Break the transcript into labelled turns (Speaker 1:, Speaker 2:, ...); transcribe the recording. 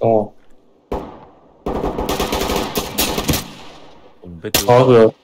Speaker 1: Oh,
Speaker 2: Bitte.
Speaker 1: schade.